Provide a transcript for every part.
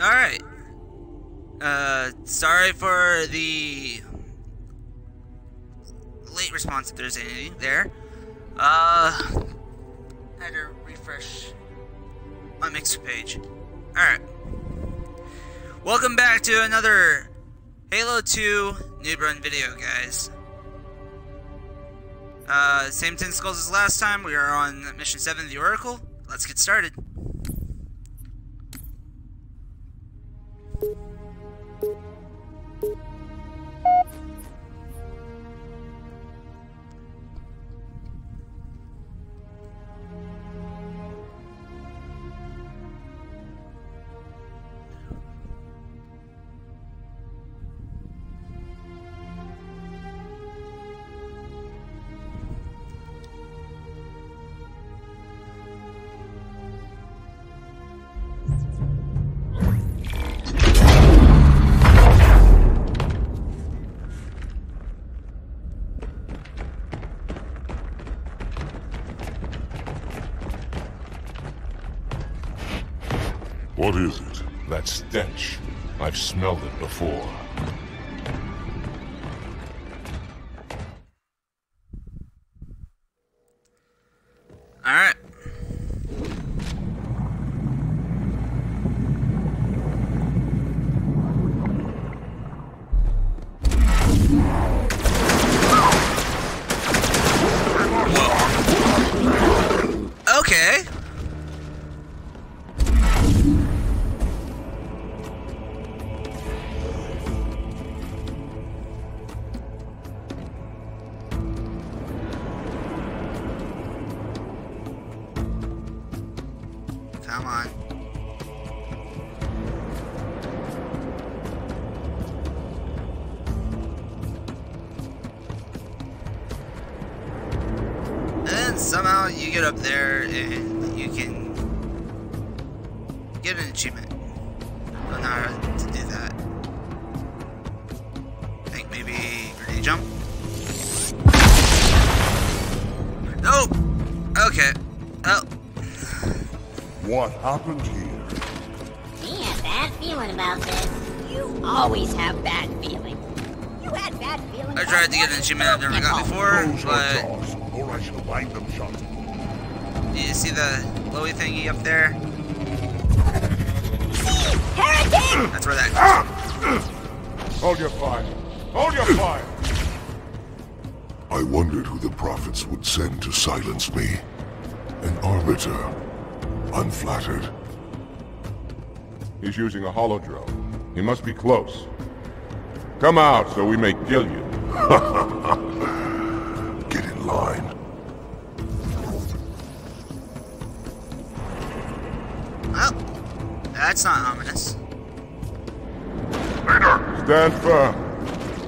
Alright. Uh, sorry for the late response if there's any there. Uh, had to refresh my mixer page. Alright. Welcome back to another Halo 2 Noob Run video, guys. Uh, same 10 skulls as last time. We are on Mission 7, of the Oracle. Let's get started. What is it? That stench. I've smelled it before. Get up there and you can get an achievement. I Don't know how to do that. I think maybe grenade jump. Nope. Okay. Oh. What happened here? Me have bad feeling about this. You always have bad feelings. You had bad feelings. I tried to get an achievement I've never got before, but see the glowy thingy up there? Heretic! That's where that Hold your fire. Hold your fire! I wondered who the prophets would send to silence me. An arbiter. Unflattered. He's using a hologram. He must be close. Come out so we may kill you. Get in line. That's not ominous. Leader! Stand firm.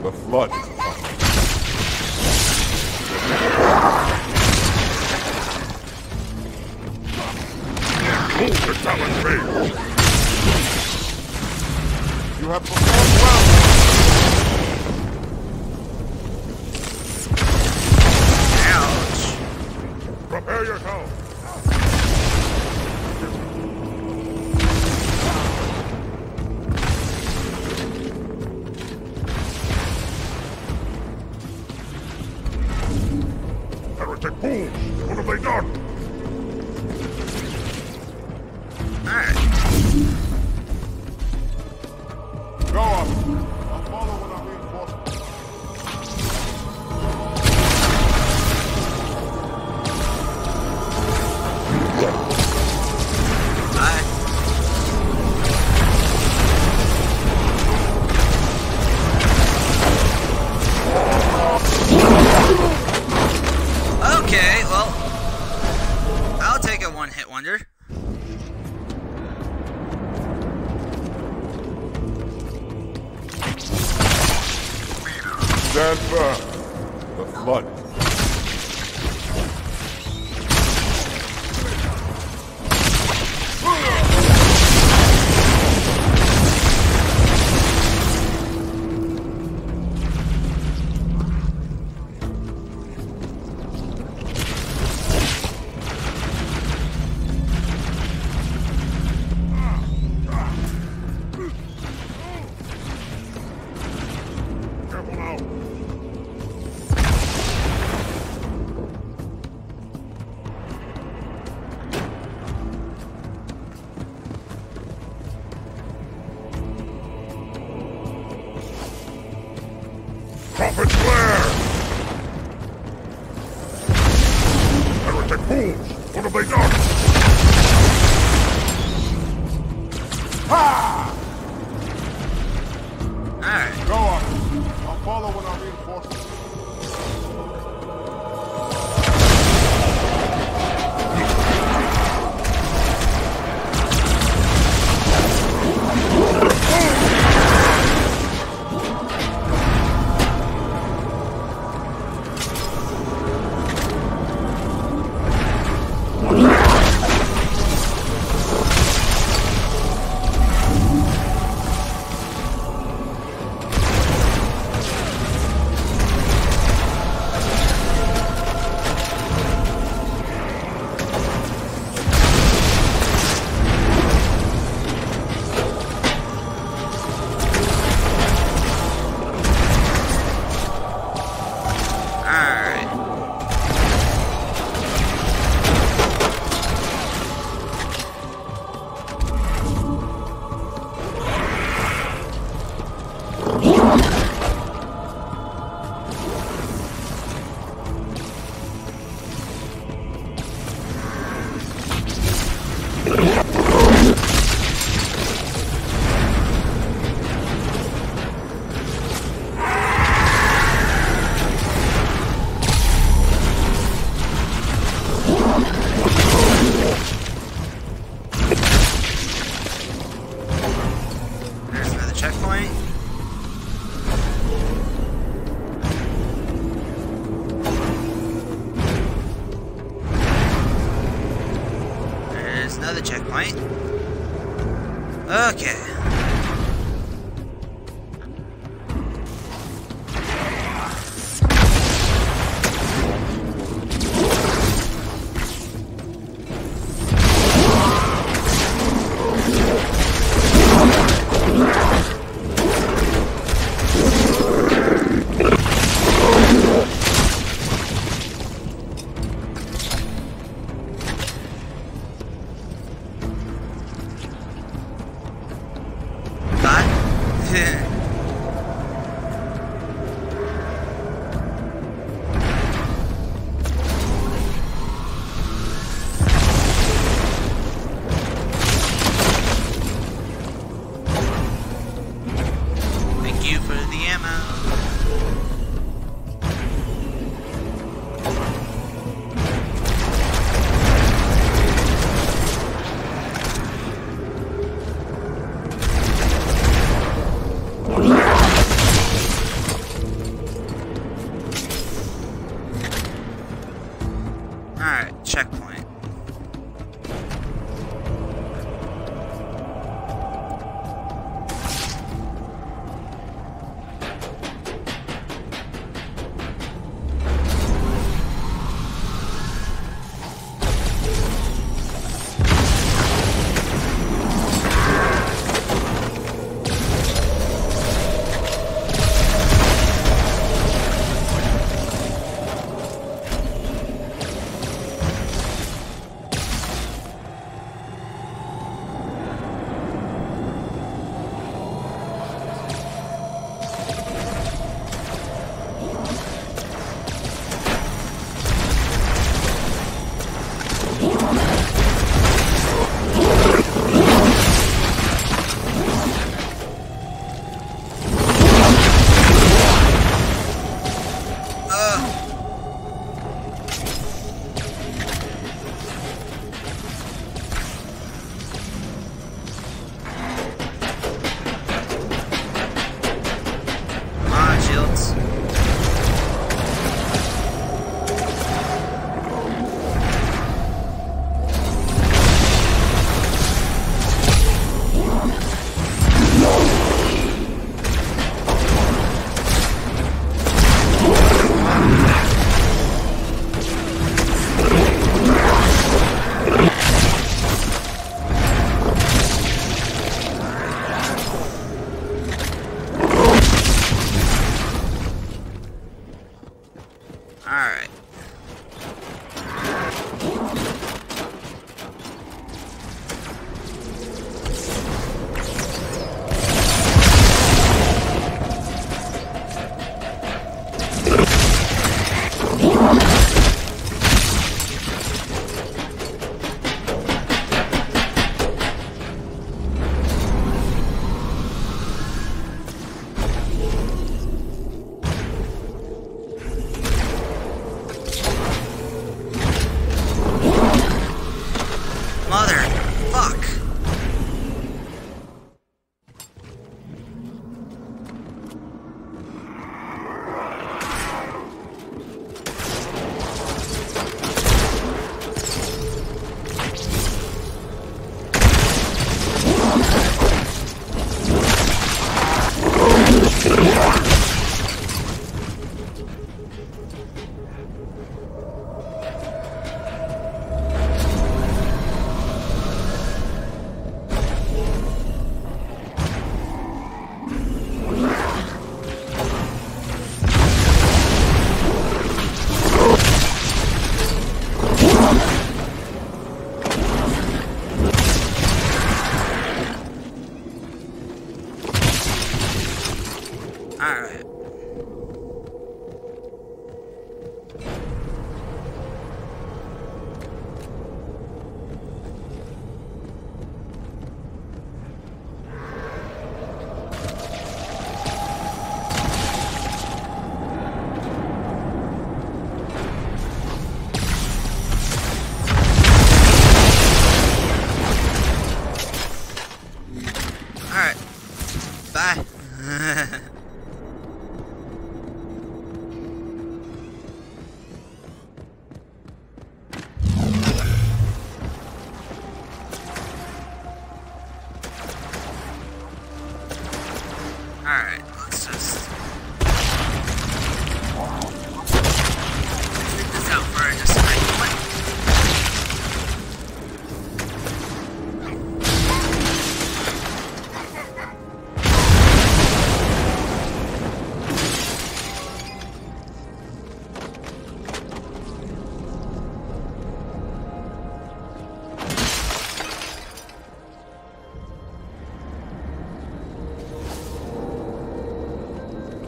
The flood. is. Move the talon blade! You have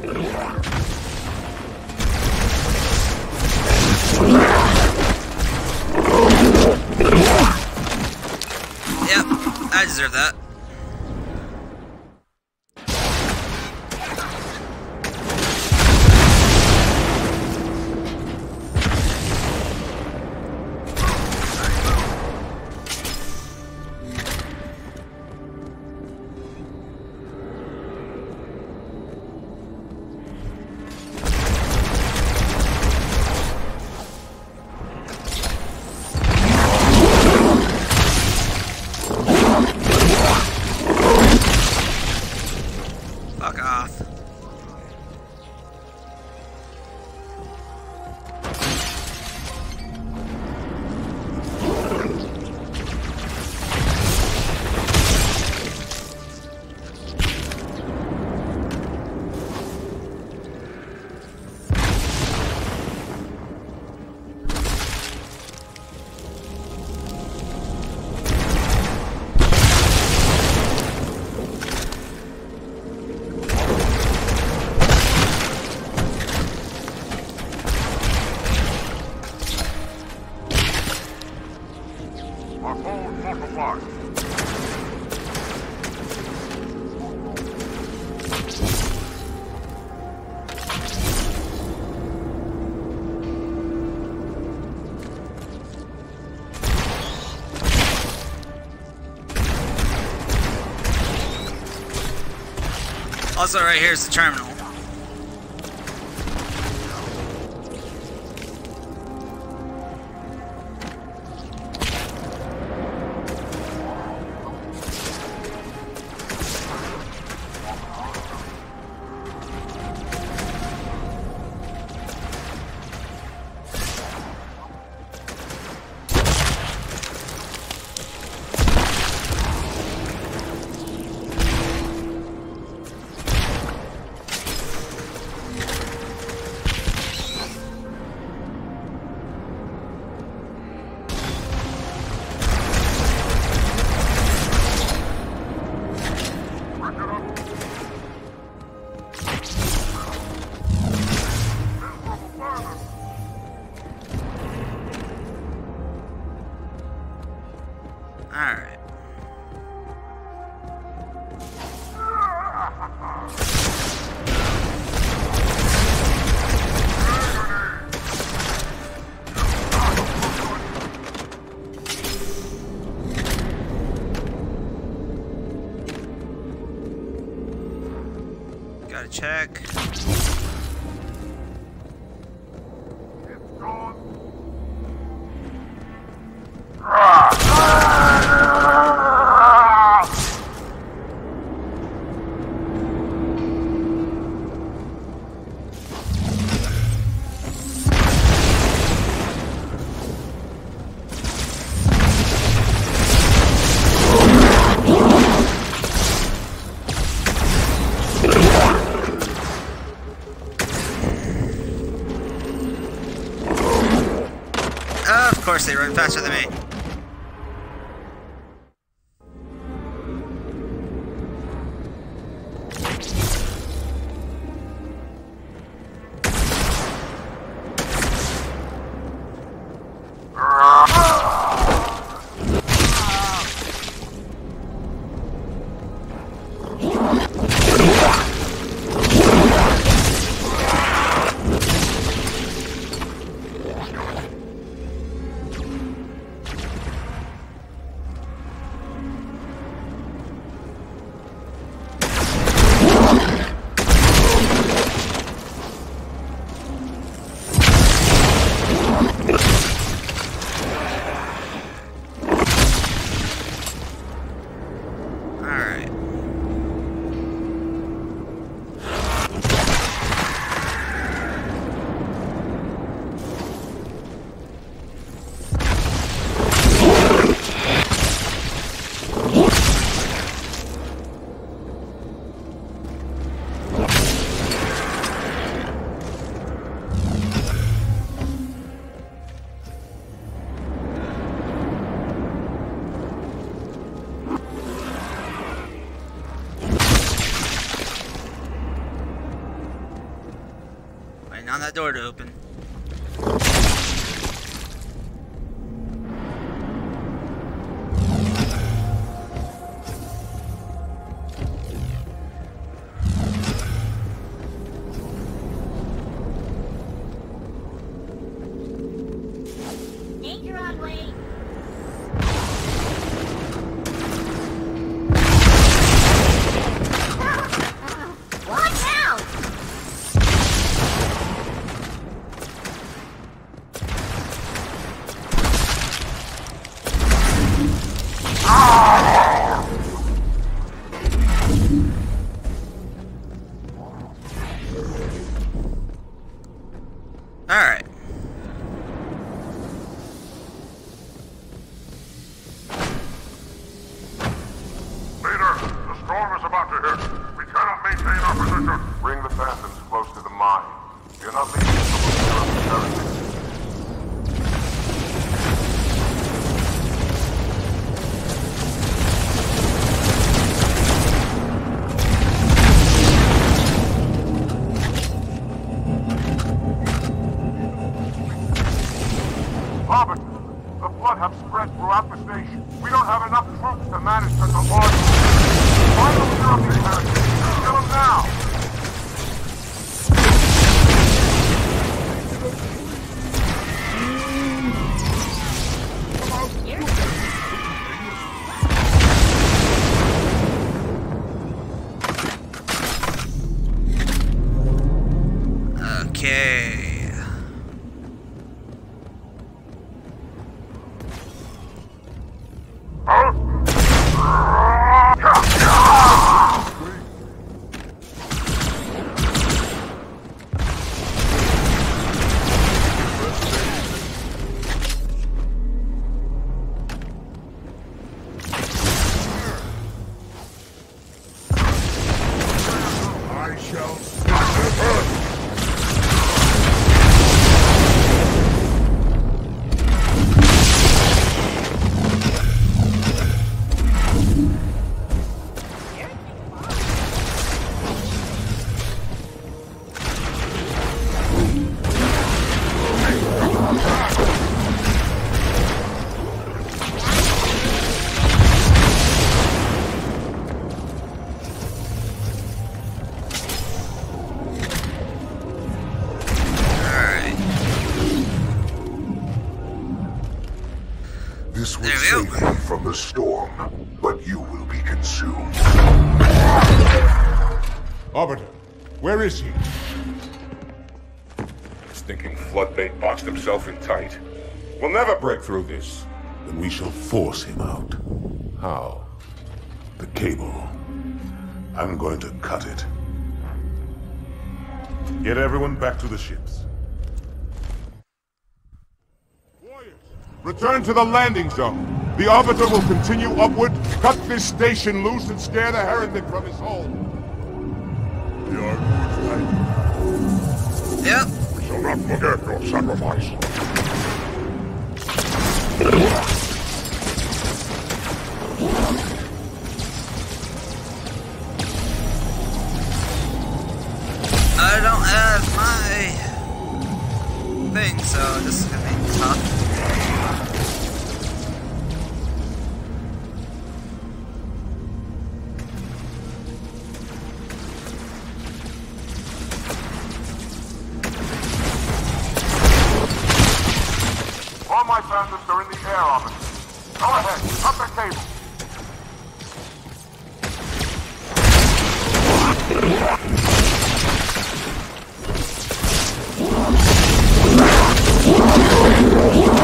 Yep, I deserve that. Also right here is the terminal. Gotta check. Waiting on that door to open. Bring the phantoms close to the mine. You're not where is he? Stinking floodbait boxed himself in tight. We'll never break through this. Then we shall force him out. How? The cable. I'm going to cut it. Get everyone back to the ships. Warriors, return to the landing zone. The Arbiter will continue upward, cut this station loose, and scare the heretic from his hole. The Argonauts Yep. We shall not forget your sacrifice. I don't have my thing, so this is gonna be tough. All are in the air, Arbiter. Go ahead, cut the cable. Stupid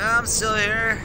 I'm still here.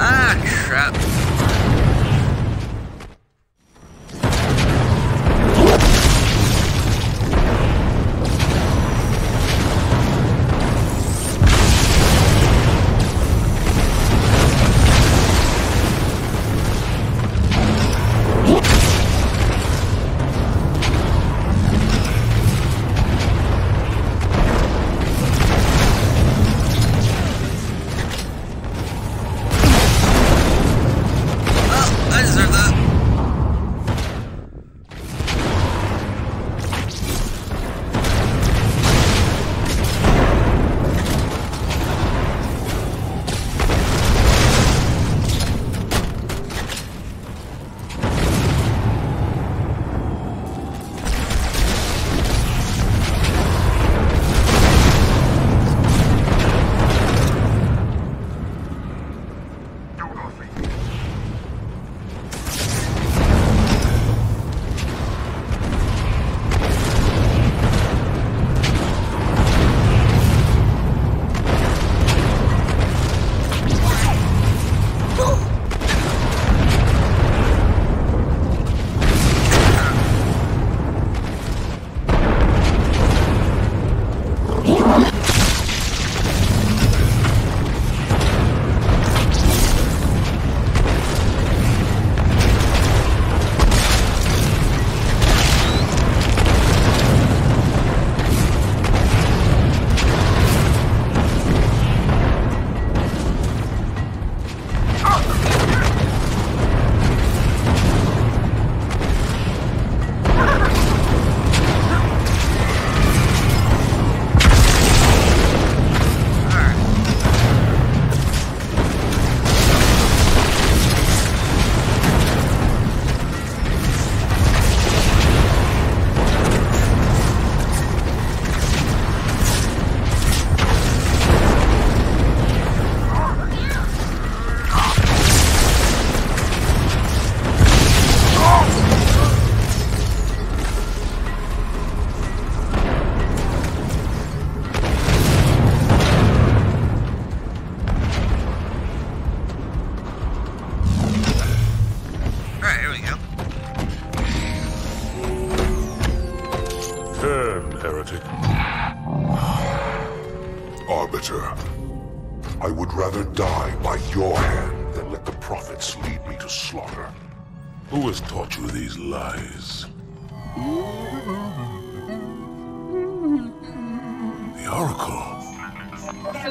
Ah, crap.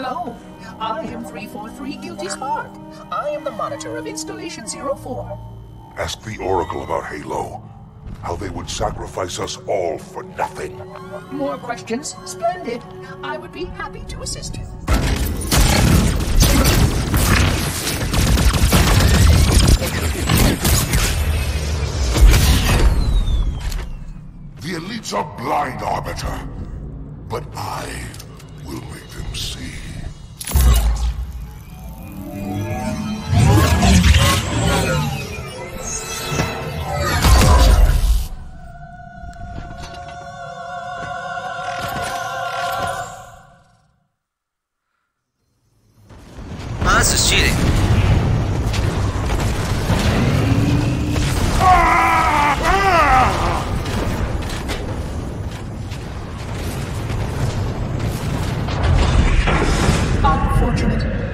Hello, I am 343 Guilty Spark. I am the monitor of Installation 04. Ask the Oracle about Halo. How they would sacrifice us all for nothing. More questions? Splendid. I would be happy to assist you. The elites are blind, Arbiter. But I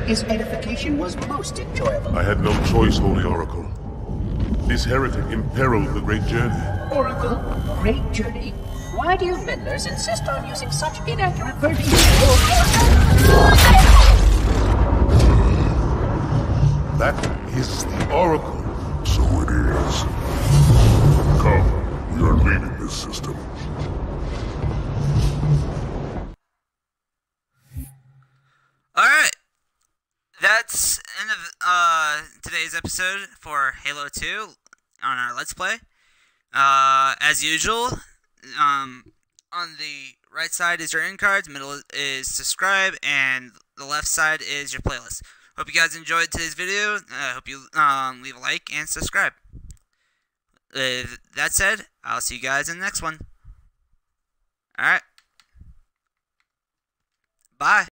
His edification was most enjoyable. I had no choice, Holy Oracle. This heretic imperiled the great journey. Oracle, great journey. Why do you meddlers insist on using such inaccurate verbiage? That is the Oracle. So it is. Come, we are leaving this system. That's end of uh, today's episode for Halo 2 on our Let's Play. Uh, as usual, um, on the right side is your end cards, middle is subscribe, and the left side is your playlist. Hope you guys enjoyed today's video. I uh, hope you um, leave a like and subscribe. With that said, I'll see you guys in the next one. Alright. Bye.